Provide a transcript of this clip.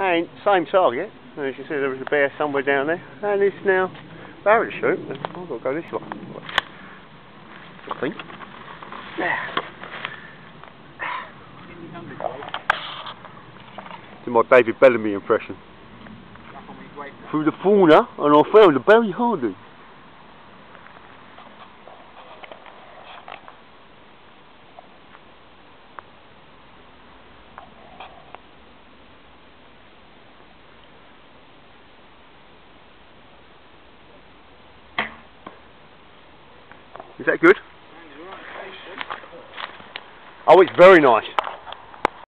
And same target. As you see, there was a bear somewhere down there. And it's now barrel shoot. I've got to go this way. I think. Do my David Bellamy impression. Through the fauna, and I found a Barry Hardy. Is that good? Oh, it's very nice.